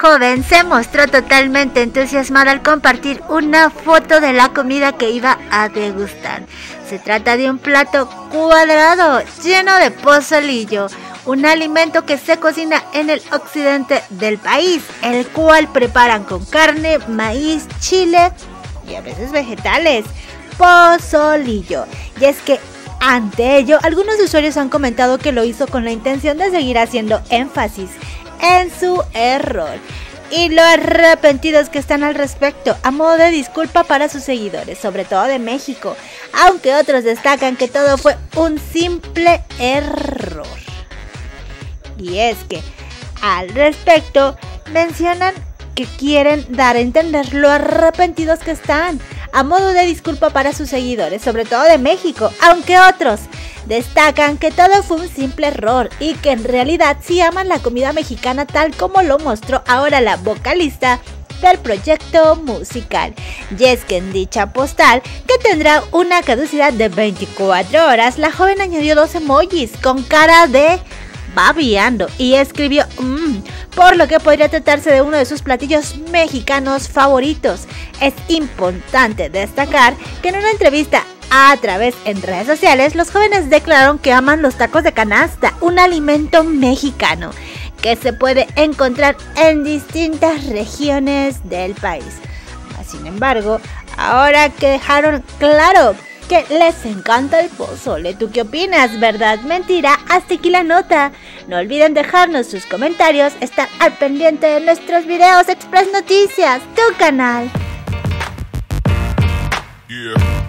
joven se mostró totalmente entusiasmada al compartir una foto de la comida que iba a degustar. Se trata de un plato cuadrado lleno de pozolillo, un alimento que se cocina en el occidente del país, el cual preparan con carne, maíz, chile y a veces vegetales. Pozolillo. Y es que ante ello, algunos usuarios han comentado que lo hizo con la intención de seguir haciendo énfasis en su error y lo arrepentidos que están al respecto, a modo de disculpa para sus seguidores, sobre todo de México, aunque otros destacan que todo fue un simple error. Y es que, al respecto, mencionan que quieren dar a entender lo arrepentidos que están, a modo de disculpa para sus seguidores, sobre todo de México, aunque otros destacan que todo fue un simple error y que en realidad sí aman la comida mexicana tal como lo mostró ahora la vocalista del proyecto musical. Y es que en dicha postal, que tendrá una caducidad de 24 horas, la joven añadió dos emojis con cara de babiando y escribió mmm, por lo que podría tratarse de uno de sus platillos mexicanos favoritos. Es importante destacar que en una entrevista a través en redes sociales, los jóvenes declararon que aman los tacos de canasta, un alimento mexicano que se puede encontrar en distintas regiones del país. Sin embargo, ahora que dejaron claro que les encanta el pozole, ¿tú qué opinas? ¿Verdad? Mentira, hasta aquí la nota. No olviden dejarnos sus comentarios, estar al pendiente de nuestros videos Express Noticias, tu canal. Yeah.